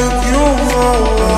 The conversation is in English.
like you are.